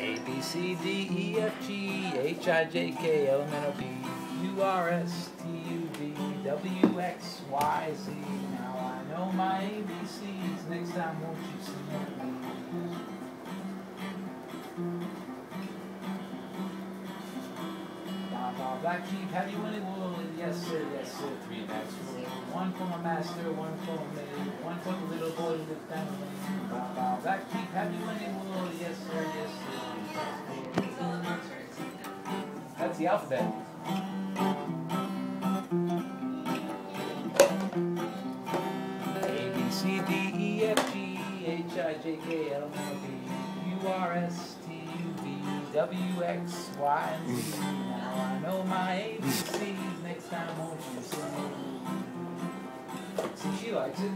A B C D E F G H I J K L M N O P Q R S T U V W X Y Z. Now I know my ABCs. Next time, won't you sing with me? Black Sheep, have you any wool? Yes, sir, yes, sir. Three bags full. One for my master, one for me, one for the little boy who lives the alphabet. A B C D E F G H I J K L M N O P Q R S T U V W X Y and Z. Now I know my ABCs. Next time, won't you sing? See, she likes it.